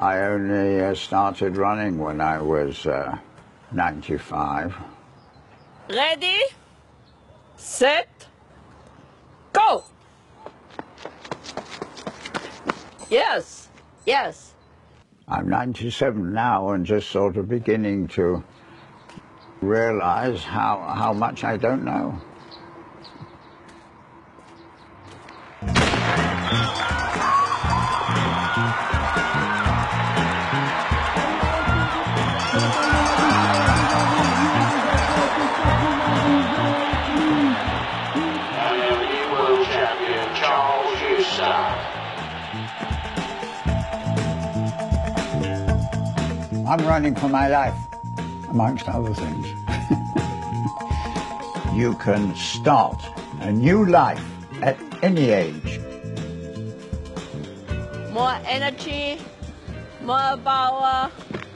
I only uh, started running when I was uh, 95. Ready, set, go. Yes, yes. I'm 97 now and just sort of beginning to realize how, how much I don't know. I'm running for my life, amongst other things. you can start a new life at any age. More energy, more power.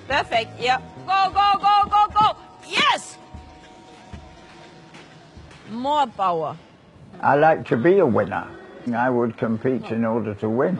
Perfect. Yep. Go, go, go, go, go. Yes. More power. I like to be a winner. I would compete in order to win.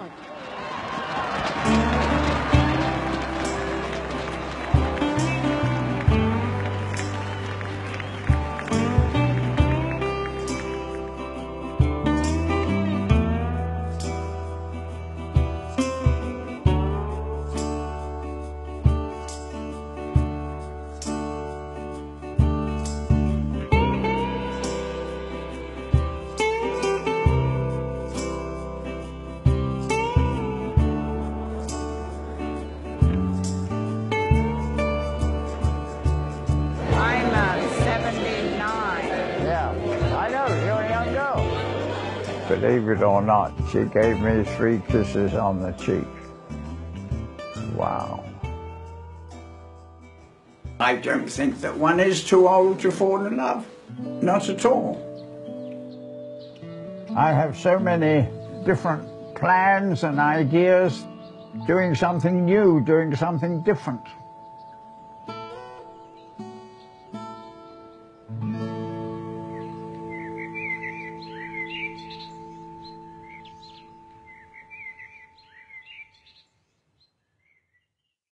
Believe it or not, she gave me three kisses on the cheek. Wow. I don't think that one is too old to fall in love. Not at all. I have so many different plans and ideas, doing something new, doing something different.